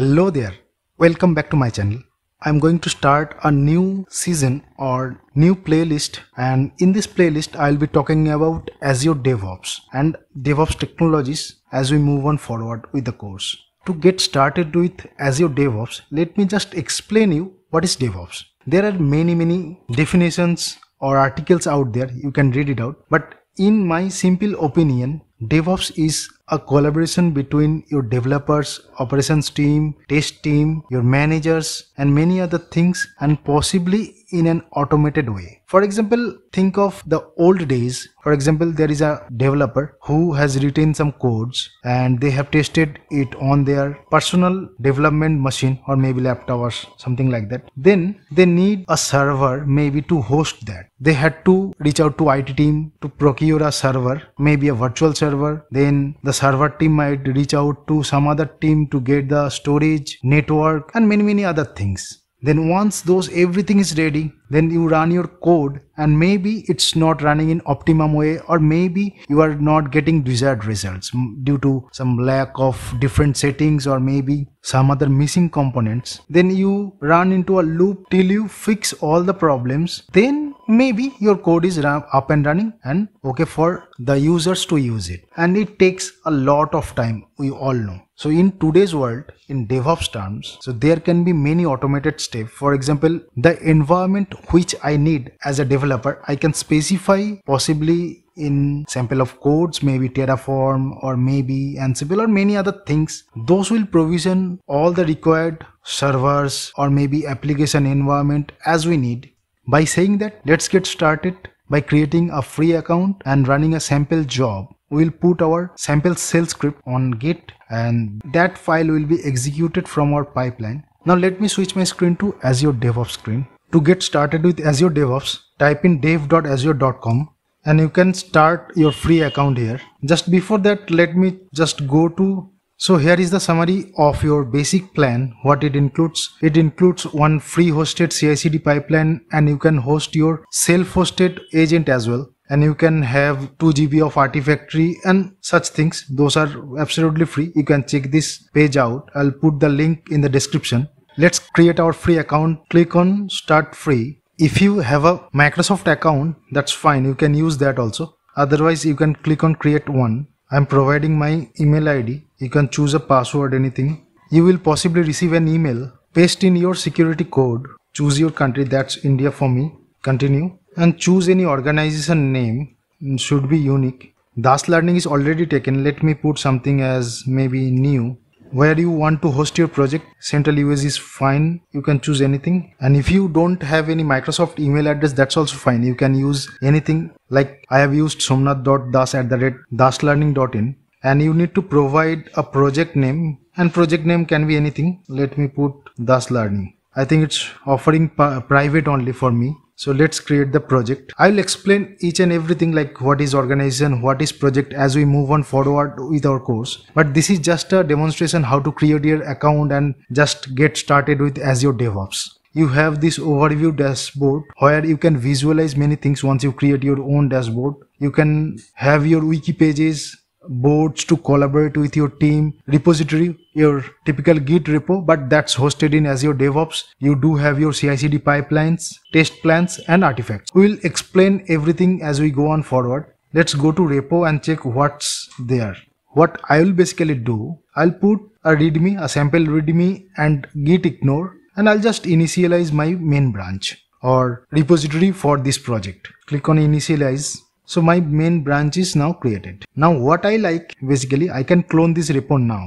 Hello there. Welcome back to my channel. I'm going to start a new season or new playlist and in this playlist I'll be talking about Azure DevOps and DevOps technologies as we move on forward with the course. To get started with Azure DevOps, let me just explain you what is DevOps. There are many many definitions or articles out there you can read it out but in my simple opinion DevOps is a collaboration between your developers, operations team, test team, your managers and many other things and possibly in an automated way. For example, think of the old days. For example, there is a developer who has written some codes and they have tested it on their personal development machine or maybe laptop or something like that. Then they need a server maybe to host that. They had to reach out to IT team to procure a server, maybe a virtual server. Then the server team might reach out to some other team to get the storage, network and many many other things then once those everything is ready then you run your code and maybe it's not running in optimum way or maybe you are not getting desired results due to some lack of different settings or maybe some other missing components. Then you run into a loop till you fix all the problems. Then maybe your code is up and running and okay for the users to use it. And it takes a lot of time we all know so in today's world, in DevOps terms, so there can be many automated steps. For example, the environment which I need as a developer, I can specify possibly in sample of codes, maybe Terraform or maybe Ansible or many other things. Those will provision all the required servers or maybe application environment as we need. By saying that, let's get started by creating a free account and running a sample job we'll put our sample shell script on git and that file will be executed from our pipeline. Now let me switch my screen to Azure DevOps screen. To get started with Azure DevOps, type in dev.azure.com and you can start your free account here. Just before that, let me just go to so here is the summary of your basic plan, what it includes. It includes one free hosted CI/CD pipeline and you can host your self-hosted agent as well and you can have 2 GB of Artifactory and such things. Those are absolutely free. You can check this page out. I'll put the link in the description. Let's create our free account. Click on start free. If you have a Microsoft account, that's fine. You can use that also. Otherwise, you can click on create one. I'm providing my email ID. You can choose a password, anything. You will possibly receive an email. Paste in your security code. Choose your country. That's India for me. Continue and choose any organization name should be unique. Das learning is already taken. Let me put something as maybe new. Where you want to host your project central us is fine. You can choose anything. And if you don't have any microsoft email address that's also fine. You can use anything. Like i have used somnath.das at the rate daslearning.in and you need to provide a project name. And project name can be anything. Let me put das learning. I think it's offering private only for me so let's create the project. I'll explain each and everything like what is organization, what is project as we move on forward with our course. But this is just a demonstration how to create your account and just get started with Azure DevOps. You have this overview dashboard where you can visualize many things once you create your own dashboard. You can have your wiki pages, boards to collaborate with your team, repository, your typical Git repo, but that's hosted in Azure DevOps. You do have your CI/CD pipelines, test plans, and artifacts. We'll explain everything as we go on forward. Let's go to repo and check what's there. What I will basically do, I'll put a readme, a sample readme and git ignore, and I'll just initialize my main branch or repository for this project. Click on initialize so my main branch is now created. Now what I like basically I can clone this repo now.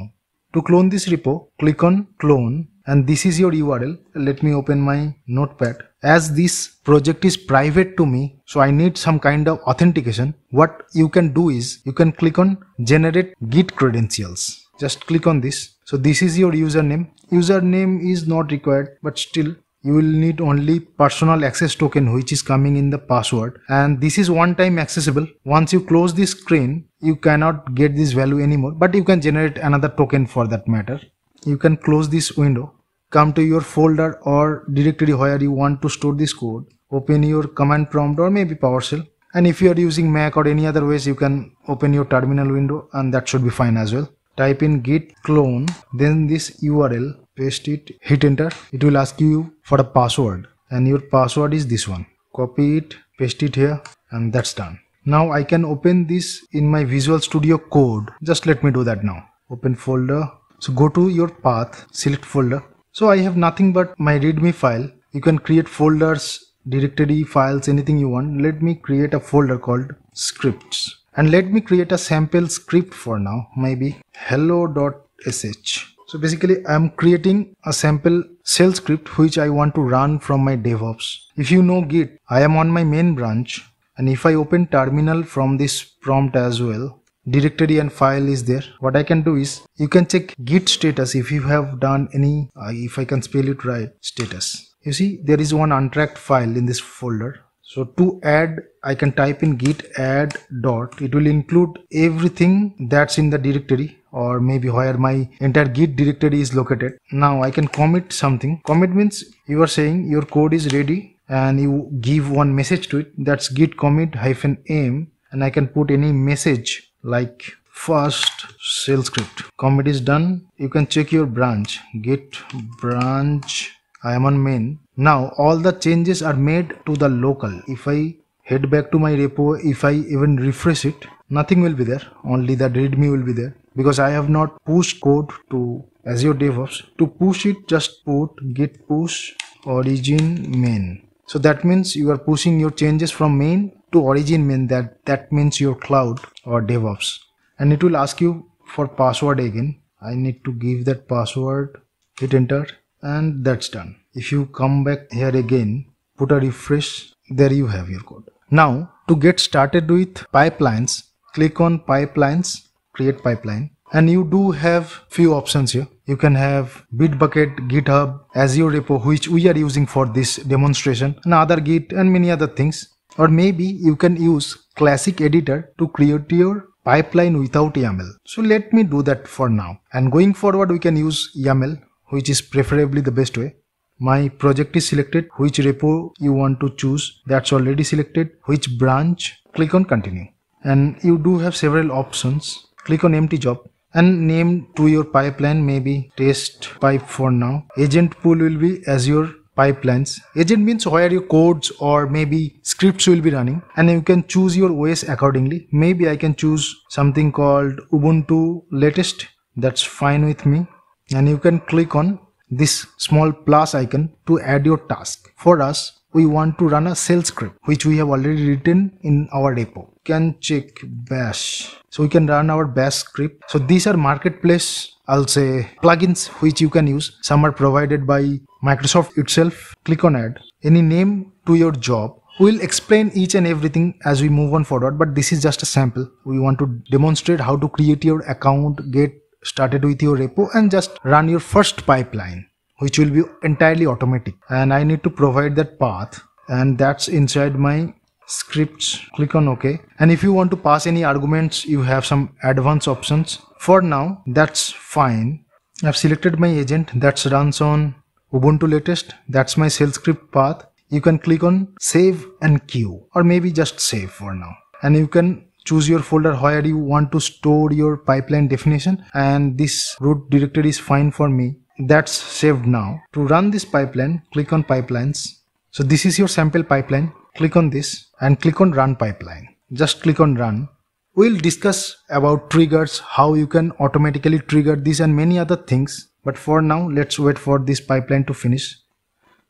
To clone this repo click on clone and this is your URL. Let me open my notepad. As this project is private to me so I need some kind of authentication. What you can do is you can click on generate git credentials. Just click on this. So this is your username. Username is not required but still you will need only personal access token which is coming in the password. And this is one time accessible. Once you close this screen you cannot get this value anymore but you can generate another token for that matter. You can close this window come to your folder or directory where you want to store this code open your command prompt or maybe PowerShell. And if you are using Mac or any other ways you can open your terminal window and that should be fine as well. Type in git clone then this url paste it hit enter. It will ask you for a password and your password is this one. Copy it paste it here and that's done. Now I can open this in my Visual Studio Code. Just let me do that now. Open folder. So go to your path select folder. So I have nothing but my readme file. You can create folders directory files anything you want. Let me create a folder called scripts. And let me create a sample script for now. Maybe hello.sh so basically I'm creating a sample shell script which I want to run from my DevOps. If you know Git, I am on my main branch and if I open terminal from this prompt as well, directory and file is there. What I can do is you can check git status if you have done any, uh, if I can spell it right, status. You see there is one untracked file in this folder so to add, I can type in git add dot. It will include everything that's in the directory or maybe where my entire git directory is located. Now I can commit something. Commit means you are saying your code is ready and you give one message to it. That's git commit hyphen m and I can put any message like first shell script. Commit is done. You can check your branch git branch I am on main. Now all the changes are made to the local. If I head back to my repo, if I even refresh it, nothing will be there. Only the readme will be there because I have not pushed code to Azure DevOps. To push it, just put git push origin main. So that means you are pushing your changes from main to origin main. That that means your cloud or DevOps, and it will ask you for password again. I need to give that password. Hit enter and that's done if you come back here again put a refresh there you have your code now to get started with pipelines click on pipelines create pipeline. And you do have few options here. You can have bitbucket github azure repo which we are using for this demonstration and other git and many other things. Or maybe you can use classic editor to create your pipeline without yaml. So let me do that for now. And going forward we can use yaml which is preferably the best way. My project is selected. Which repo you want to choose that's already selected. Which branch? Click on continue. And you do have several options click on empty job and name to your pipeline maybe test pipe for now. Agent pool will be azure pipelines. Agent means where your codes or maybe scripts will be running. And you can choose your os accordingly. Maybe i can choose something called ubuntu latest. That's fine with me. And you can click on this small plus icon to add your task. For us, we want to run a shell script which we have already written in our repo. Can check bash. So we can run our bash script. So these are marketplace I'll say plugins which you can use. Some are provided by Microsoft itself. Click on add. Any name to your job. We'll explain each and everything as we move on forward, but this is just a sample. We want to demonstrate how to create your account, get started with your repo and just run your first pipeline which will be entirely automatic. And I need to provide that path and that's inside my scripts. Click on ok. And if you want to pass any arguments you have some advanced options. For now that's fine. I've selected my agent. That runs on Ubuntu latest. That's my shell script path. You can click on save and queue or maybe just save for now. And you can choose your folder where you want to store your pipeline definition. And this root directory is fine for me that's saved now. To run this pipeline click on pipelines. So this is your sample pipeline. Click on this and click on run pipeline. Just click on run. We'll discuss about triggers how you can automatically trigger this and many other things. But for now let's wait for this pipeline to finish.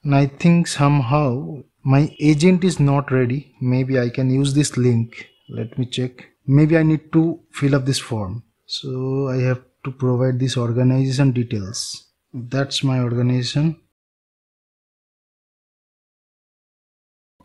And i think somehow my agent is not ready. Maybe i can use this link. Let me check. Maybe I need to fill up this form. So I have to provide this organization details that's my organization.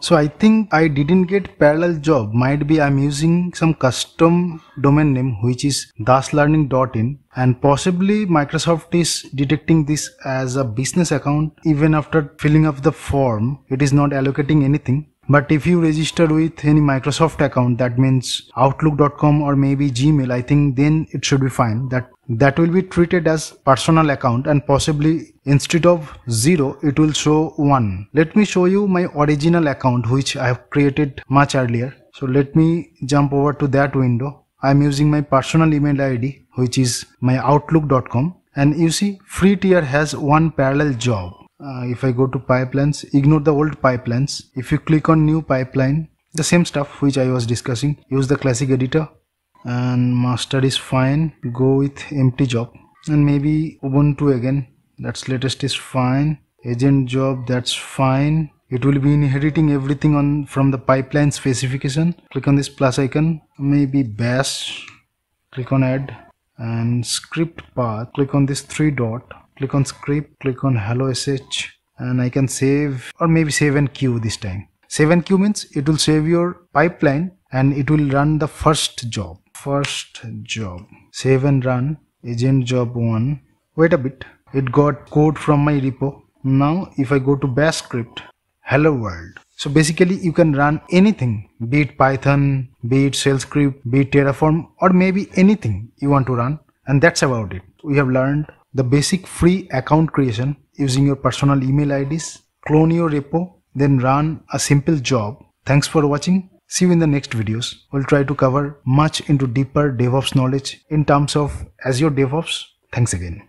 So I think I didn't get parallel job. Might be I'm using some custom domain name which is daslearning.in and possibly Microsoft is detecting this as a business account even after filling up the form. It is not allocating anything. But if you register with any Microsoft account, that means Outlook.com or maybe Gmail, I think then it should be fine. That that will be treated as personal account and possibly instead of zero, it will show one. Let me show you my original account, which I have created much earlier. So let me jump over to that window. I'm using my personal email ID, which is my outlook.com and you see free tier has one parallel job uh, if I go to pipelines ignore the old pipelines if you click on new pipeline the same stuff which I was discussing use the classic editor and master is fine go with empty job. And maybe Ubuntu again that's latest is fine. Agent job that's fine. It will be inheriting everything on from the pipeline specification. Click on this plus icon maybe bash click on add. And script path click on this three dot click on script click on hello sh and I can save or maybe save and queue this time. Save and queue means it will save your pipeline and it will run the first job first job. Save and run agent job one. Wait a bit. It got code from my repo. Now if I go to bash script hello world. So basically you can run anything. Be it python be it shell script be it terraform or maybe anything you want to run. And that's about it. We have learned the basic free account creation using your personal email IDs clone your repo then run a simple job. Thanks for watching see you in the next videos. We'll try to cover much into deeper devops knowledge in terms of azure devops. Thanks again